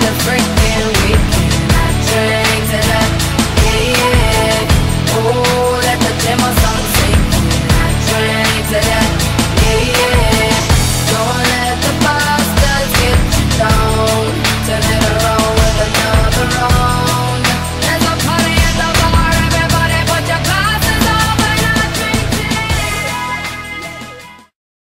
the free.